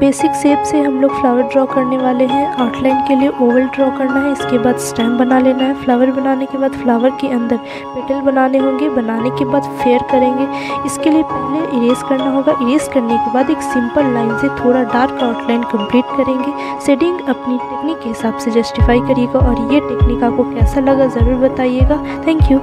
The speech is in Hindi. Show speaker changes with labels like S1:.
S1: बेसिक शेप से हम लोग फ्लावर ड्रॉ करने वाले हैं। आउटलाइन के लिए ओवल ड्रॉ करना है। इसके बाद स्टेम बना लेना है। फ्लावर बनाने के बाद फ्लावर के अंदर पेटल बनाने होंगे। बनाने के बाद फेयर करेंगे। इसके लिए पहले इरेज करना होगा। इरेज करने के बाद एक सिंपल लाइन से थोड़ा डार्क आउटलाइन कंप्लीट करेंगे। शेडिंग अपनी टेक्निक के हिसाब से जस्टिफाई करिएगा। और ये टेक्निक आपको कैसा लगा ज़रूर बताइएगा। Thank you